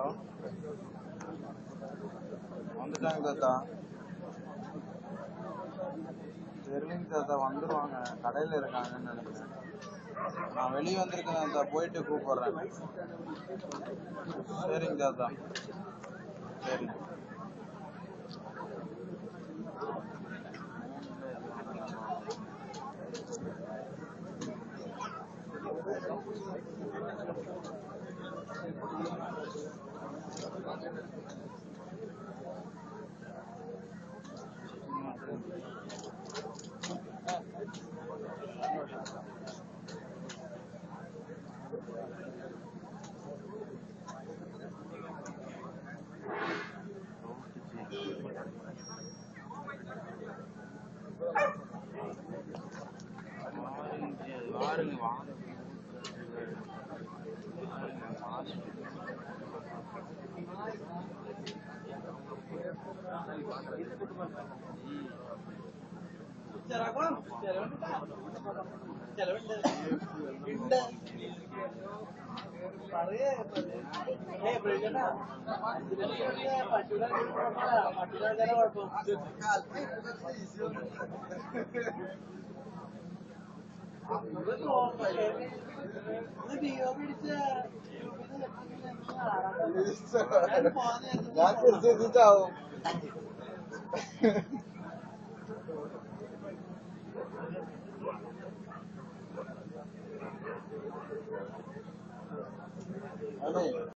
Hello வந்துட்டாங்க தாத்தா. தெரியலங்க தாத்தா வந்துருவாங்க. கடையில் இருக்காங்கன்னு நினைக்கிறேன். நான் வெளியே வந்திருக்கேன் தாத்தா போயிட்டு கூப்பிடுறேன். சரிங்க தாத்தா. சரிங்க வாருங்க வாங்க ഞാൻ തിരിച്ചെത്തിച്ചാവും った。